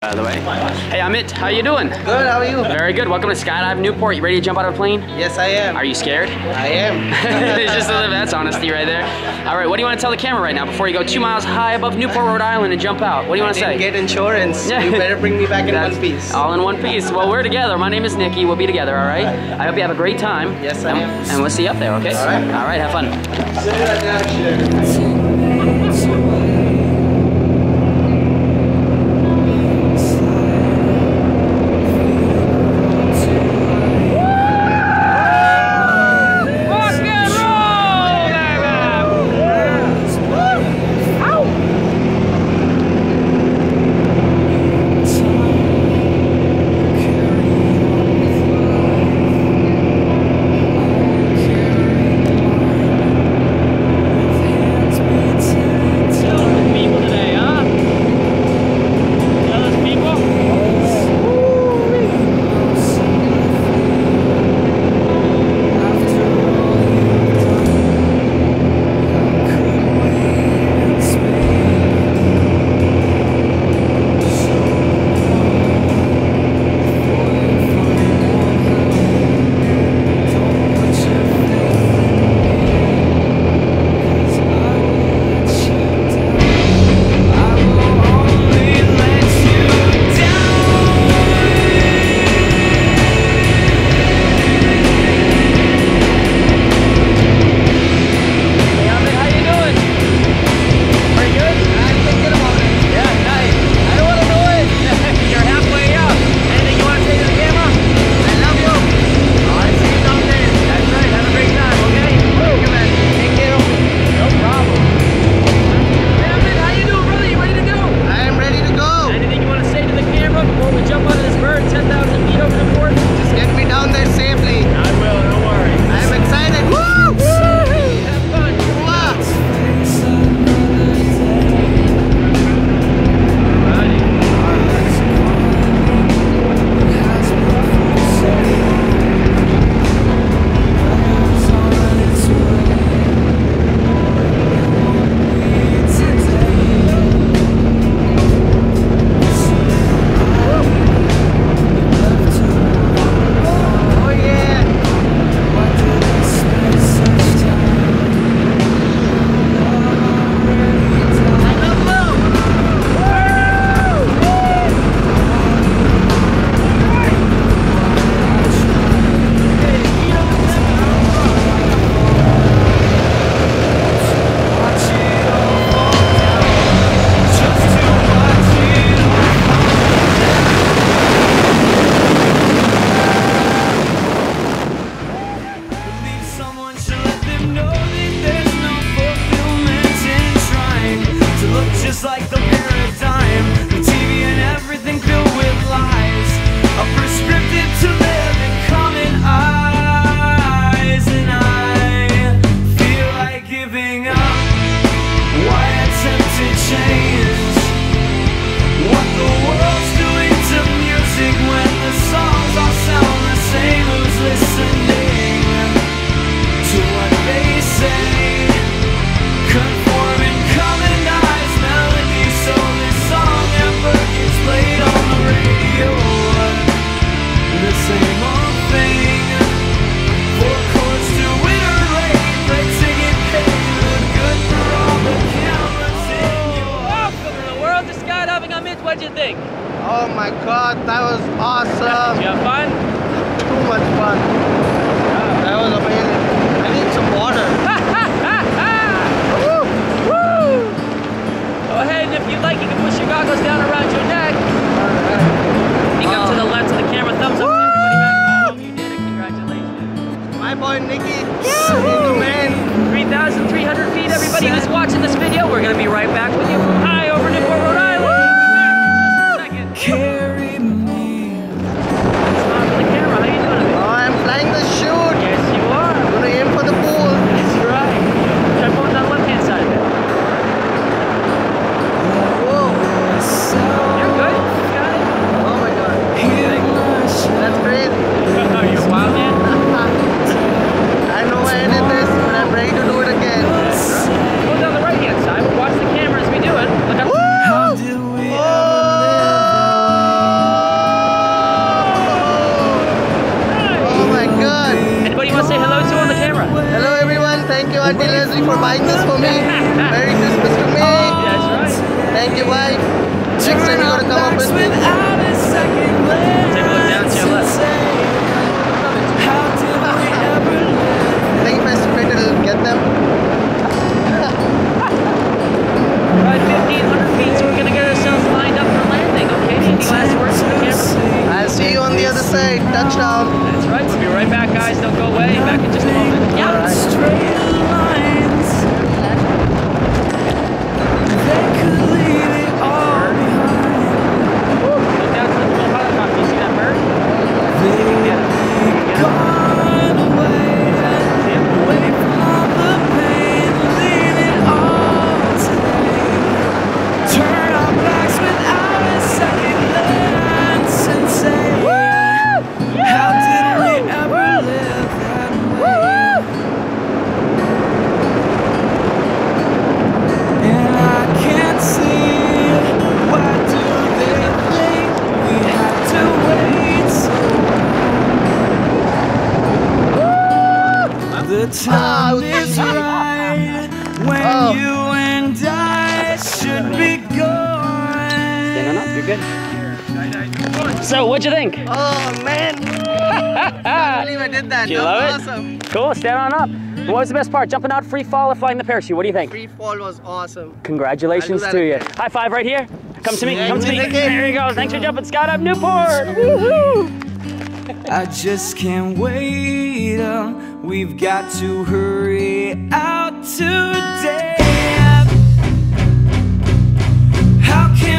By the way. Hey Amit, how you doing? Good, how are you? Very good. Welcome to Skydive Newport. You ready to jump out of a plane? Yes, I am. Are you scared? I am. it's just a, that's honesty right there. All right, what do you want to tell the camera right now before you go two miles high above Newport, Rhode Island and jump out? What do you want to say? Get insurance. Yeah. You better bring me back in one piece. All in one piece. Well, we're together. My name is Nikki. We'll be together, all right? I hope you have a great time. Yes, I and, am. And we'll see you up there, okay? All right. All right, have fun. Change that was awesome. You have fun? Too much fun. That was amazing. I need some water. Woo! Woo! Go ahead, and if you'd like, you can push your goggles down around your neck. You come to the left of the camera, thumbs up to everybody back home. You did it, congratulations. My boy the man. 3,300 feet, everybody who's watching this video. We're gonna be right back with you from thank you, Auntie Leslie, for buying this for me. Merry Christmas to me. Oh, that's right. Thank you, wife. Next time you gotta come up with me. A second glance Take a look down to your left. and say, How did we ever live? Think if I sprint it'll get them? Right, 1,500 feet, so we're gonna get ourselves lined up for landing, okay? Any last words from the camera? I'll see you on the other side. Touchdown. That's right, we'll be right back, guys. Don't go away. Back in just a moment. Yeah. Straight lines. The time is right when Oh. you and I should be gone. Stand on up. You're good. So, what'd you think? Oh man, I believe I did that. Do you that love was it? awesome. Cool. Stand on up. What was the best part? Jumping out, free fall, or flying the parachute? What do you think? Free fall was awesome. Congratulations to you. High five right here. Come to me. Come to me. There you go. Thanks for jumping, Skydive Newport. Woohoo! I just can't wait. Uh, we've got to hurry out today. How can